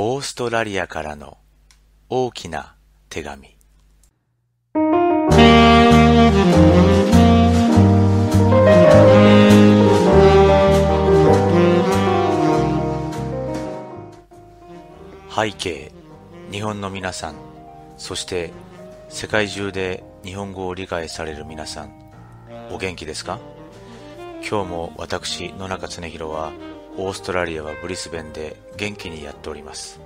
オーストラリアからの大きな手紙。背景日本の皆さんそして世界中で日本語を理解される皆さんお元気ですか？今日も私野中恒弘はオーストラリアはブリスベンで元気にやっております。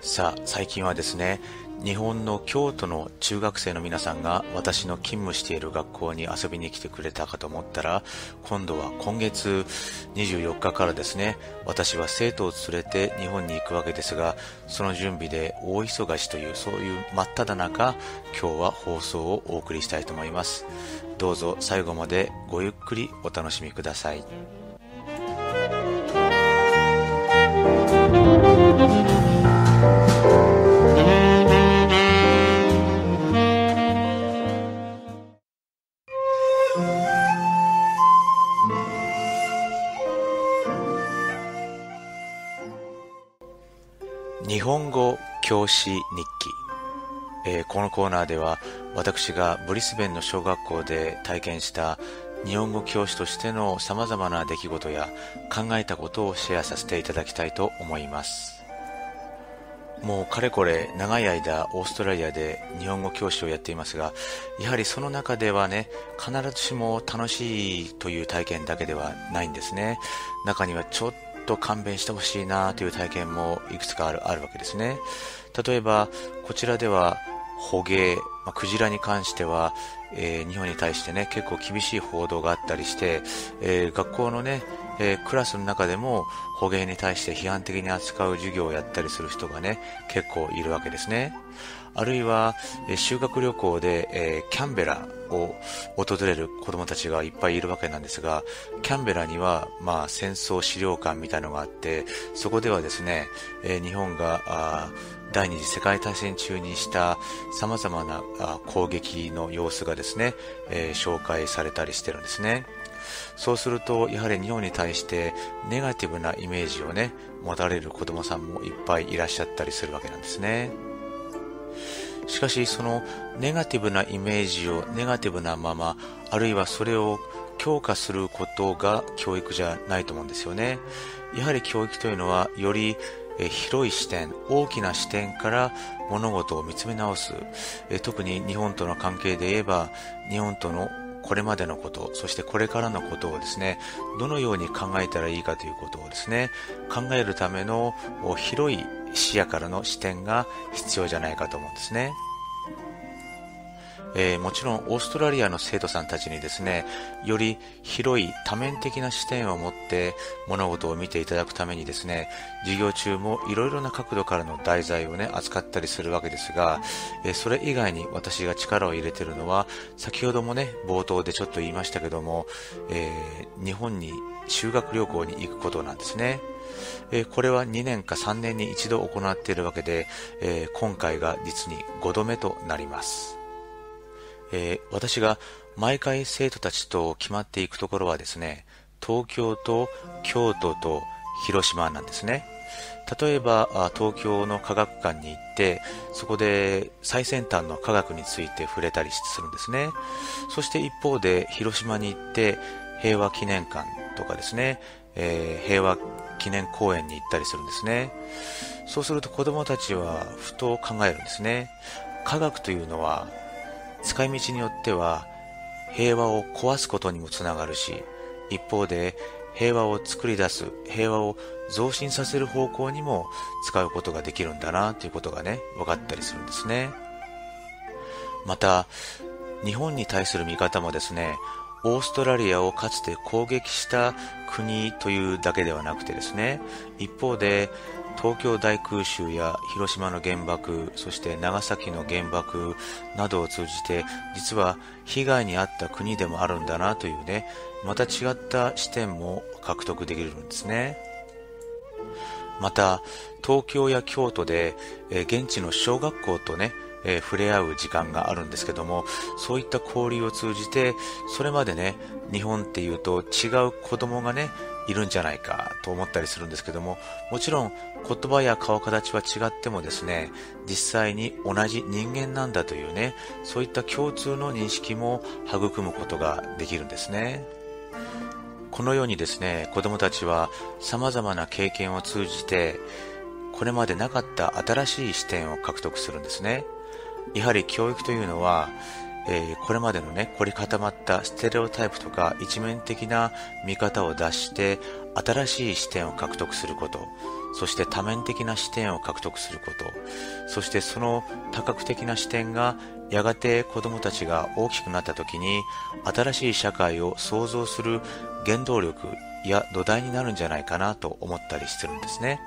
さあ最近はですね日本の京都の中学生の皆さんが私の勤務している学校に遊びに来てくれたかと思ったら今度は今月24日からですね私は生徒を連れて日本に行くわけですがその準備で大忙しというそういう真っ只中今日は放送をお送りしたいと思います。どうぞ最後までごゆっくりお楽しみください。教師日記、えー、このコーナーでは私がブリスベンの小学校で体験した日本語教師としての様々な出来事や考えたことをシェアさせていただきたいと思います。もうかれこれ長い間オーストラリアで日本語教師をやっていますがやはりその中ではね必ずしも楽しいという体験だけではないんですね。中にはちょっと勘弁してほしいなという体験もいくつかあるあるわけですね。例えば、こちらでは捕鯨、まあ、クジラに関しては、えー、日本に対してね、結構厳しい報道があったりして、えー、学校のね、えー、クラスの中でも捕鯨に対して批判的に扱う授業をやったりする人がね、結構いるわけですね。あるいは、え修学旅行で、えキャンベラを訪れる子供たちがいっぱいいるわけなんですが、キャンベラには、まあ、戦争資料館みたいのがあって、そこではですね、え日本が、第二次世界大戦中にした様々な攻撃の様子がですね、えー、紹介されたりしてるんですね。そうすると、やはり日本に対してネガティブなイメージをね、持たれる子供さんもいっぱいいらっしゃったりするわけなんですね。しかしそのネガティブなイメージをネガティブなままあるいはそれを強化することが教育じゃないと思うんですよねやはり教育というのはより広い視点大きな視点から物事を見つめ直す特に日本との関係で言えば日本とのこれまでのこと、そしてこれからのことをですね、どのように考えたらいいかということをですね、考えるための広い視野からの視点が必要じゃないかと思うんですね。えー、もちろんオーストラリアの生徒さんたちにですね、より広い多面的な視点を持って物事を見ていただくためにですね、授業中もいろいろな角度からの題材をね、扱ったりするわけですが、えー、それ以外に私が力を入れてるのは、先ほどもね、冒頭でちょっと言いましたけども、えー、日本に修学旅行に行くことなんですね。えこれは2年か3年に一度行っているわけで、え今回が実に5度目となります。えー、私が毎回生徒たちと決まっていくところはですね、東京と京都と広島なんですね。例えば、東京の科学館に行って、そこで最先端の科学について触れたりするんですね。そして一方で、広島に行って、平和記念館とかですね、えー、平和記念公園に行ったりするんですね。そうすると子供たちはふと考えるんですね。科学というのは使い道によっては平和を壊すことにもつながるし、一方で平和を作り出す、平和を増進させる方向にも使うことができるんだなということがね、分かったりするんですね。また、日本に対する見方もですね、オーストラリアをかつて攻撃した国というだけではなくてですね、一方で東京大空襲や広島の原爆、そして長崎の原爆などを通じて、実は被害に遭った国でもあるんだなというね、また違った視点も獲得できるんですね。また、東京や京都で、え現地の小学校とね、えー、触れ合う時間があるんですけども、そういった交流を通じて、それまでね、日本っていうと違う子供がね、いるんじゃないかと思ったりするんですけども、もちろん言葉や顔形は違ってもですね、実際に同じ人間なんだというね、そういった共通の認識も育むことができるんですね。このようにですね、子供たちは様々な経験を通じて、これまでなかった新しい視点を獲得するんですね。やはり教育というのは、えー、これまでのね、凝り固まったステレオタイプとか一面的な見方を出して、新しい視点を獲得すること、そして多面的な視点を獲得すること、そしてその多角的な視点がやがて子供たちが大きくなった時に新しい社会を創造する原動力や土台になるんじゃないかなと思ったりしてるんですね。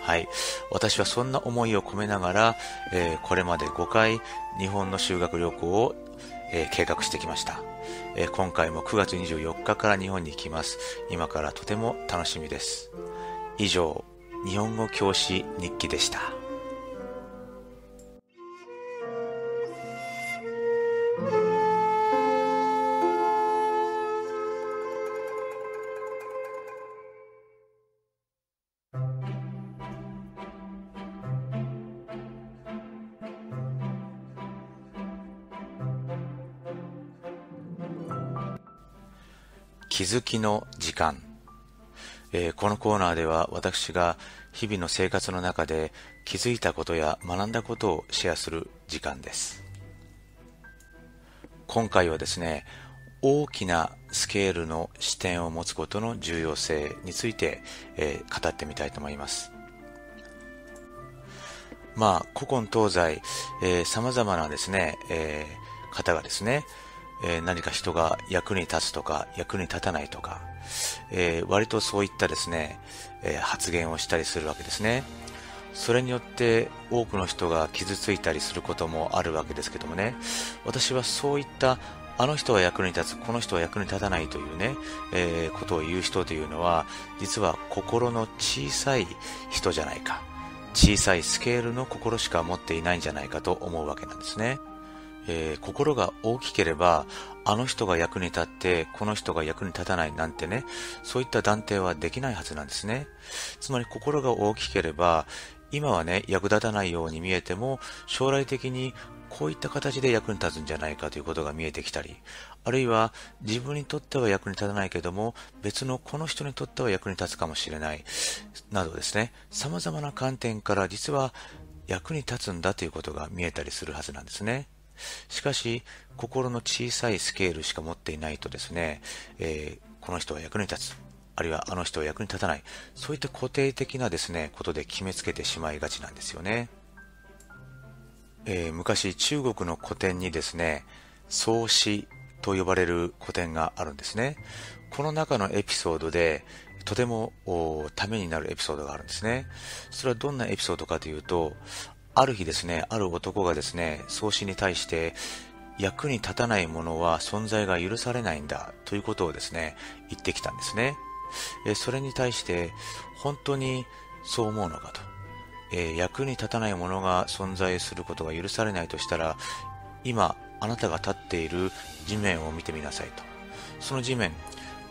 はい。私はそんな思いを込めながら、えー、これまで5回日本の修学旅行を、えー、計画してきました、えー、今回も9月24日から日本に行きます。今からとても楽しみです。以上、日本語教師日記でした。気づきの時間、えー、このコーナーでは私が日々の生活の中で気づいたことや学んだことをシェアする時間です。今回はですね大きなスケールの視点を持つことの重要性について、えー、語ってみたいと思います。まあ古今東西、えー、様々なですね、えー、方がですね、えー、何か人が役に立つとか役に立たないとか、えー、割とそういったですね、えー、発言をしたりするわけですね。それによって多くの人が傷ついたりすることもあるわけですけどもね、私はそういったあの人は役に立つ、この人は役に立たないというね、えー、ことを言う人というのは、実は心の小さい人じゃないか。小さいスケールの心しか持っていないんじゃないかと思うわけなんですね。えー、心が大きければ、あの人が役に立って、この人が役に立たないなんてね、そういった断定はできないはずなんですね。つまり心が大きければ、今はね、役立たないように見えても、将来的にこういった形で役に立つんじゃないかということが見えてきたり、あるいは自分にとっては役に立たないけども、別のこの人にとっては役に立つかもしれない、などですね、様々な観点から実は役に立つんだということが見えたりするはずなんですね。しかし、心の小さいスケールしか持っていないとですね、えー、この人は役に立つ。あるいはあの人は役に立たない。そういった固定的なですね、ことで決めつけてしまいがちなんですよね。えー、昔中国の古典にですね、創始と呼ばれる古典があるんですね。この中のエピソードで、とてもためになるエピソードがあるんですね。それはどんなエピソードかというと、ある日ですね、ある男がですね、創始に対して、役に立たないものは存在が許されないんだということをですね、言ってきたんですね。えそれに対して、本当にそう思うのかと。え役に立たないものが存在することが許されないとしたら、今、あなたが立っている地面を見てみなさいと。その地面、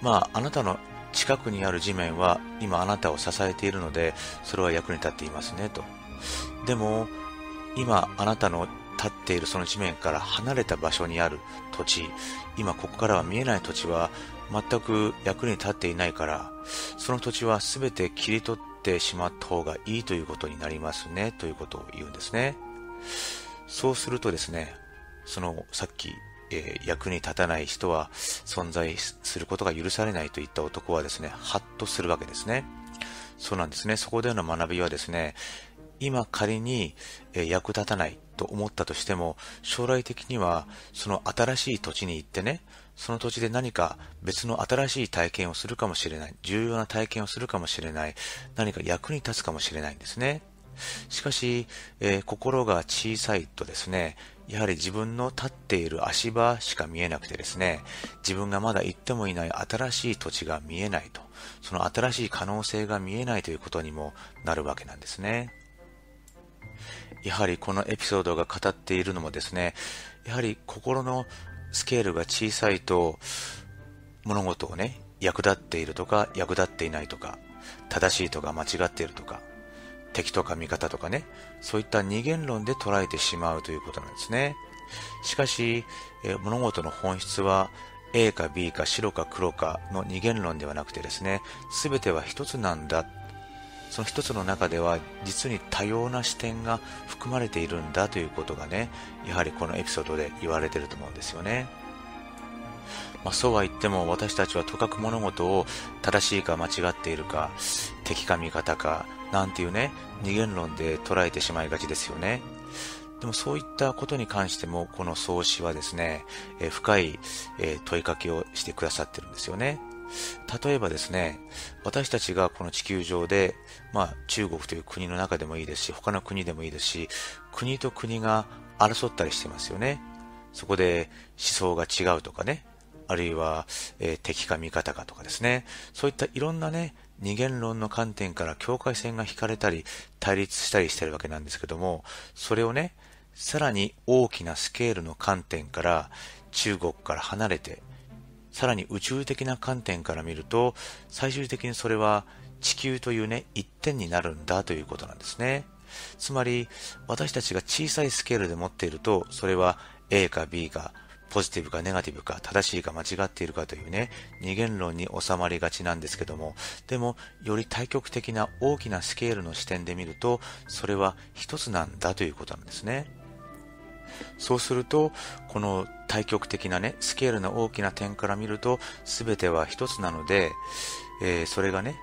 まあ、あなたの近くにある地面は今あなたを支えているので、それは役に立っていますねと。でも、今あなたの立っているその地面から離れた場所にある土地、今ここからは見えない土地は全く役に立っていないから、その土地は全て切り取ってしまった方がいいということになりますね、ということを言うんですね。そうするとですね、そのさっき、えー、役に立たない人は存在することが許されないといった男はですね、ハッとするわけですね。そうなんですね。そこでの学びはですね、今仮に役立たないと思ったとしても、将来的にはその新しい土地に行ってね、その土地で何か別の新しい体験をするかもしれない、重要な体験をするかもしれない、何か役に立つかもしれないんですね。しかし、えー、心が小さいとですね、やはり自分の立っている足場しか見えなくてですね、自分がまだ行ってもいない新しい土地が見えないと、その新しい可能性が見えないということにもなるわけなんですね。やはりこのエピソードが語っているのもですね、やはり心のスケールが小さいと物事をね、役立っているとか役立っていないとか、正しいとか間違っているとか、敵とか味方とかね、そういった二元論で捉えてしまうということなんですね。しかし、え物事の本質は A か B か白か黒かの二元論ではなくてですね、すべては一つなんだ。その一つの中では実に多様な視点が含まれているんだということがね、やはりこのエピソードで言われていると思うんですよね。まあ、そうは言っても私たちはとかく物事を正しいか間違っているか、敵か味方か、なんていうね、二元論で捉えてしまいがちですよね。でもそういったことに関しても、この創始はですね、えー、深い、えー、問いかけをしてくださってるんですよね。例えばですね、私たちがこの地球上で、まあ中国という国の中でもいいですし、他の国でもいいですし、国と国が争ったりしてますよね。そこで思想が違うとかね、あるいは、えー、敵か味方かとかですね、そういったいろんなね、二元論の観点から境界線が引かれたり、対立したりしてるわけなんですけども、それをね、さらに大きなスケールの観点から中国から離れて、さらに宇宙的な観点から見ると、最終的にそれは地球というね、一点になるんだということなんですね。つまり、私たちが小さいスケールで持っていると、それは A か B かポジティブかネガティブか正しいか間違っているかというね、二元論に収まりがちなんですけども、でも、より対極的な大きなスケールの視点で見ると、それは一つなんだということなんですね。そうすると、この対極的なね、スケールの大きな点から見ると、全ては一つなので、えー、それがね、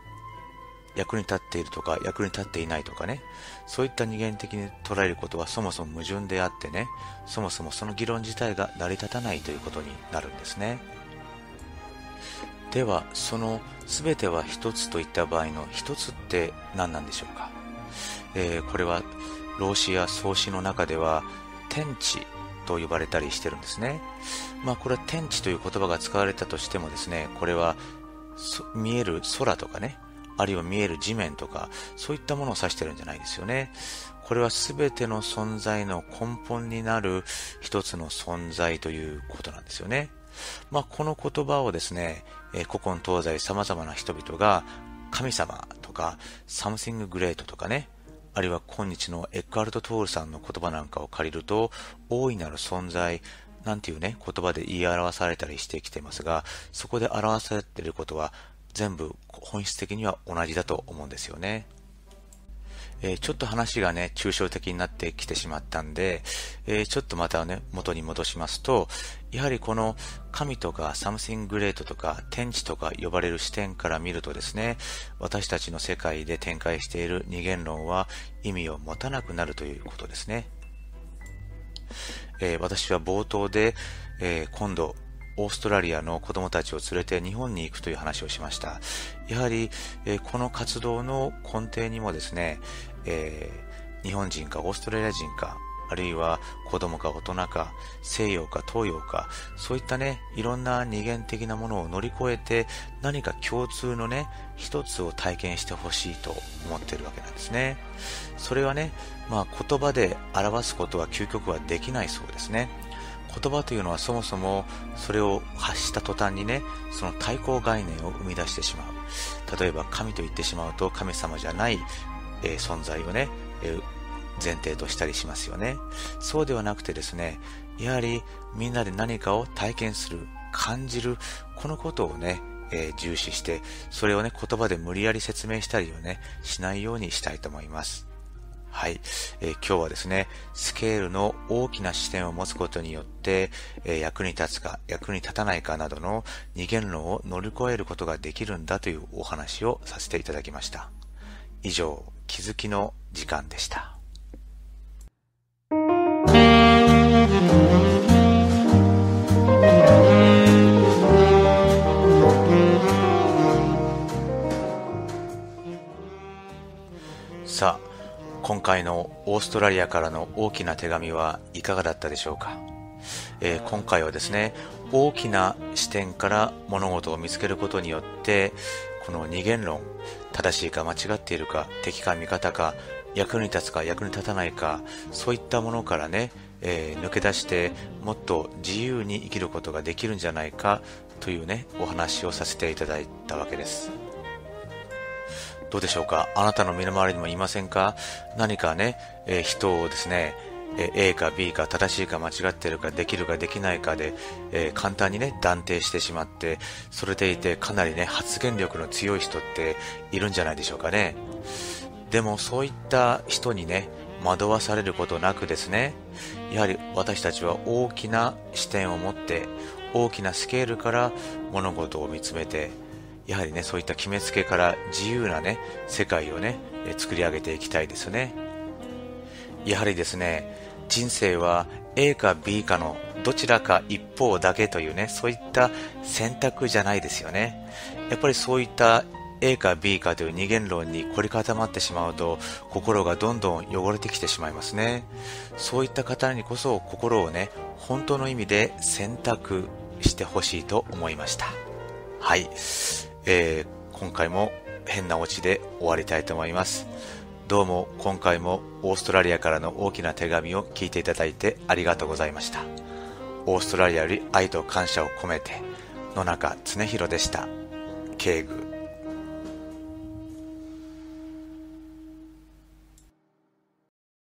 役に立っているとか役に立っていないとかね、そういった二元的に捉えることはそもそも矛盾であってね、そもそもその議論自体が成り立たないということになるんですね。では、その全ては一つといった場合の一つって何なんでしょうか？えー、これは老子や創始の中では天地と呼ばれたりしてるんですね。まあこれは天地という言葉が使われたとしてもですね、これは見える空とかね、あるいは見える地面とか、そういったものを指してるんじゃないですよね。これは全ての存在の根本になる一つの存在ということなんですよね。まあ、この言葉をですね、え古今東西様々な人々が神様とか something great とかね、あるいは今日のエッカルト・トールさんの言葉なんかを借りると、大いなる存在、なんていうね、言葉で言い表されたりしてきてますが、そこで表されていることは全部本質的には同じだと思うんですよね。え、ちょっと話がね、抽象的になってきてしまったんで、え、ちょっとまたね、元に戻しますと、やはりこの神とか something great とか天地とか呼ばれる視点から見るとですね、私たちの世界で展開している二元論は意味を持たなくなるということですね。えー、私は冒頭で、え今度オーストラリアの子供たちを連れて日本に行くという話をしました。やはり、え、この活動の根底にもですね、えー、日本人かオーストラリア人か、あるいは子供か大人か、西洋か東洋か、そういったね、いろんな二元的なものを乗り越えて、何か共通のね、一つを体験してほしいと思っているわけなんですね。それはね、まあ言葉で表すことは究極はできないそうですね。言葉というのはそもそもそれを発した途端にね、その対抗概念を生み出してしまう。例えば神と言ってしまうと神様じゃない、えー、存在をね、えー、前提としたりしますよね。そうではなくてですね、やはりみんなで何かを体験する、感じる、このことをね、えー、重視して、それをね、言葉で無理やり説明したりをね、しないようにしたいと思います。はい、えー、今日はですね、スケールの大きな視点を持つことによって、えー、役に立つか役に立たないかなどの二元論を乗り越えることができるんだというお話をさせていただきました。以上、気づきの時間でした。今回のオーストラリアからの大きな手紙はいかがだったでしょうか、えー、今回はですね、大きな視点から物事を見つけることによって、この二元論、正しいか間違っているか、敵か味方か、役に立つか役に立たないか、そういったものからね、えー、抜け出してもっと自由に生きることができるんじゃないかというね、お話をさせていただいたわけです。どうでしょうか？あなたの身の回りにもいませんか？何かね、えー、人をですね、え A か B か正しいか間違ってるかできるかできないかで、えー、簡単にね断定してしまってそれでいてかなりね発言力の強い人っているんじゃないでしょうかね。でもそういった人にね惑わされることなくですねやはり私たちは大きな視点を持って大きなスケールから物事を見つめてやはりねそういった決めつけから自由なね世界をね作り上げていきたいですねやはりですね人生は A か B かのどちらか一方だけというね、そういった選択じゃないですよね。やっぱりそういった A か B かという二元論に凝り固まってしまうと心がどんどん汚れてきてしまいますね。そういった方にこそ心をね、本当の意味で選択してほしいと思いました。はい。えー、今回も変なオチで終わりたいと思います。どうも今回もオーストラリアからの大きな手紙を聞いていただいてありがとうございました。オーストラリアより愛と感謝を込めて野中恒弘でした。敬具